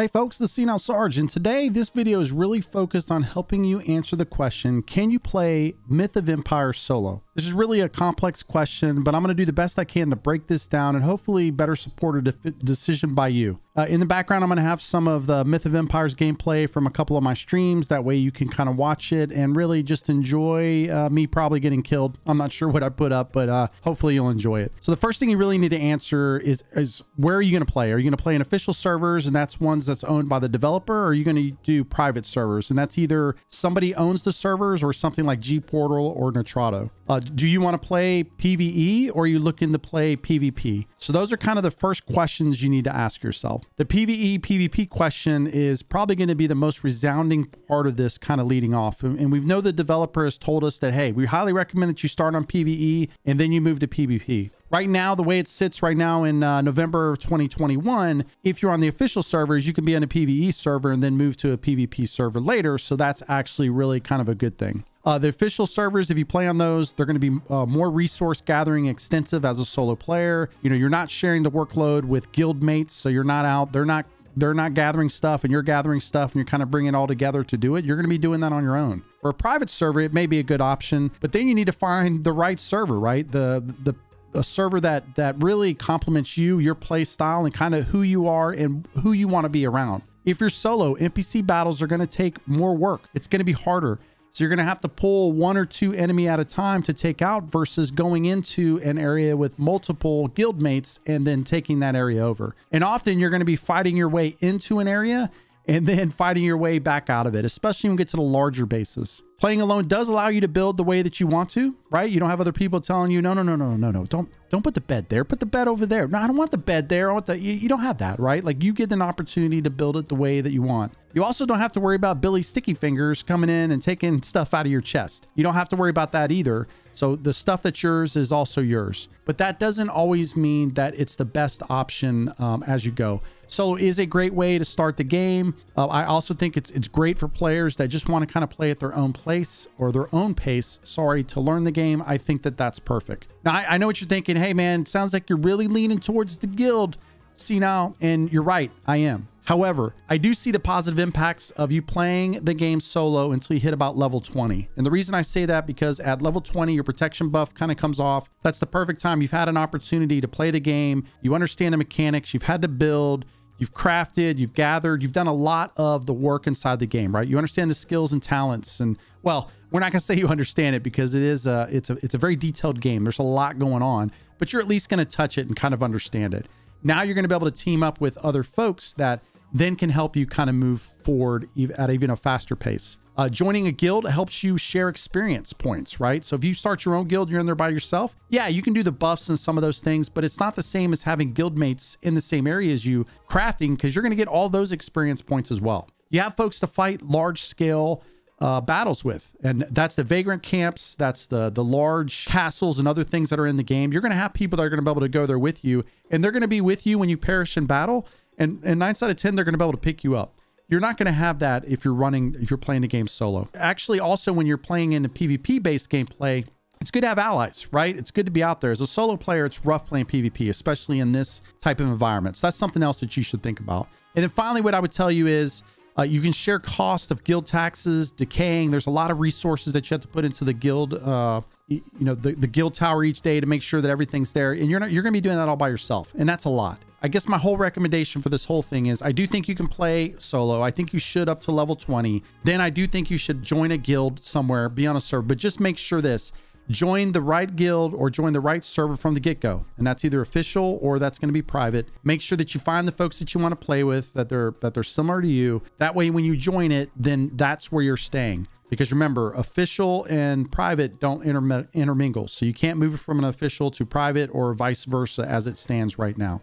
Hey folks, is Senile Sarge, and today this video is really focused on helping you answer the question, can you play Myth of Empires solo? This is really a complex question, but I'm going to do the best I can to break this down and hopefully better support a de decision by you. Uh, in the background, I'm going to have some of the Myth of Empires gameplay from a couple of my streams. That way you can kind of watch it and really just enjoy uh, me probably getting killed. I'm not sure what I put up, but uh, hopefully you'll enjoy it. So the first thing you really need to answer is, is where are you going to play? Are you going to play in official servers and that's ones that's owned by the developer? Or are you going to do private servers? And that's either somebody owns the servers or something like G-Portal or Nitrado. Uh, do you want to play PvE or are you looking to play PvP? So those are kind of the first questions you need to ask yourself. The PvE PvP question is probably going to be the most resounding part of this kind of leading off. And we know the developer has told us that, hey, we highly recommend that you start on PvE and then you move to PvP. Right now, the way it sits right now in uh, November of 2021, if you're on the official servers, you can be on a PvE server and then move to a PvP server later. So that's actually really kind of a good thing. Uh, the official servers, if you play on those, they're going to be uh, more resource gathering extensive as a solo player. You know, you're not sharing the workload with guild mates, so you're not out. They're not they're not gathering stuff and you're gathering stuff and you're kind of bringing it all together to do it. You're going to be doing that on your own. For a private server, it may be a good option, but then you need to find the right server, right? The the a server that that really complements you, your play style, and kind of who you are and who you want to be around. If you're solo, NPC battles are going to take more work. It's going to be harder. So you're going to have to pull one or two enemy at a time to take out versus going into an area with multiple guild mates and then taking that area over. And often you're going to be fighting your way into an area and then fighting your way back out of it, especially when you get to the larger bases. Playing alone does allow you to build the way that you want to, right? You don't have other people telling you, no, no, no, no, no, no, don't, don't put the bed there. Put the bed over there. No, I don't want the bed there. I want the, you, you don't have that, right? Like you get an opportunity to build it the way that you want. You also don't have to worry about Billy Sticky Fingers coming in and taking stuff out of your chest. You don't have to worry about that either. So the stuff that's yours is also yours. But that doesn't always mean that it's the best option um, as you go. Solo is a great way to start the game. Uh, I also think it's it's great for players that just want to kind of play at their own place or their own pace. Sorry, to learn the game. I think that that's perfect. Now, I, I know what you're thinking. Hey, man, sounds like you're really leaning towards the guild. See now, and you're right. I am. However, I do see the positive impacts of you playing the game solo until you hit about level 20. And the reason I say that because at level 20, your protection buff kind of comes off. That's the perfect time. You've had an opportunity to play the game. You understand the mechanics. You've had to build. You've crafted, you've gathered, you've done a lot of the work inside the game, right? You understand the skills and talents and well, we're not going to say you understand it because it is a it's a it's a very detailed game. There's a lot going on, but you're at least going to touch it and kind of understand it. Now you're going to be able to team up with other folks that then can help you kind of move forward at even a faster pace. Uh, joining a guild helps you share experience points, right? So if you start your own guild, you're in there by yourself. Yeah, you can do the buffs and some of those things, but it's not the same as having guild mates in the same area as you crafting because you're going to get all those experience points as well. You have folks to fight large scale uh, battles with. And that's the vagrant camps. That's the, the large castles and other things that are in the game. You're going to have people that are going to be able to go there with you and they're going to be with you when you perish in battle. And, and nine out of 10, they're going to be able to pick you up. You're not going to have that if you're running, if you're playing the game solo. Actually, also when you're playing in a PvP based gameplay, it's good to have allies, right? It's good to be out there. As a solo player, it's rough playing PvP, especially in this type of environment. So that's something else that you should think about. And then finally, what I would tell you is uh, you can share cost of guild taxes, decaying. There's a lot of resources that you have to put into the guild, uh, you know, the, the guild tower each day to make sure that everything's there. And you're not, you're going to be doing that all by yourself. And that's a lot. I guess my whole recommendation for this whole thing is I do think you can play solo. I think you should up to level 20. Then I do think you should join a guild somewhere, be on a server, but just make sure this join the right guild or join the right server from the get-go and that's either official or that's going to be private make sure that you find the folks that you want to play with that they're that they're similar to you that way when you join it then that's where you're staying because remember, official and private don't intermingle. So you can't move from an official to private or vice versa as it stands right now.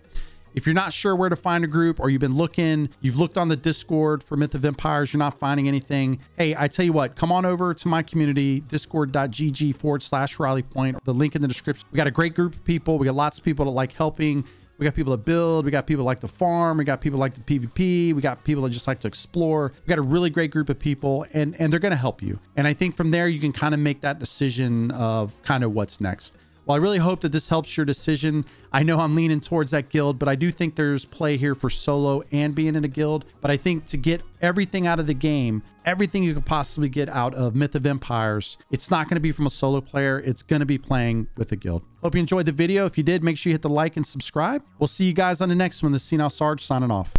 If you're not sure where to find a group or you've been looking, you've looked on the Discord for Myth of Empires, you're not finding anything. Hey, I tell you what, come on over to my community, discord.gg forward slash rally point. The link in the description. We got a great group of people. We got lots of people that like helping. We got people that build. We got people like to farm. We got people like to PvP. We got people that just like to explore. We got a really great group of people and, and they're going to help you. And I think from there, you can kind of make that decision of kind of what's next. Well, I really hope that this helps your decision. I know I'm leaning towards that guild, but I do think there's play here for solo and being in a guild. But I think to get everything out of the game, everything you could possibly get out of Myth of Empires, it's not going to be from a solo player. It's going to be playing with a guild. Hope you enjoyed the video. If you did, make sure you hit the like and subscribe. We'll see you guys on the next one. This is Senile Sarge signing off.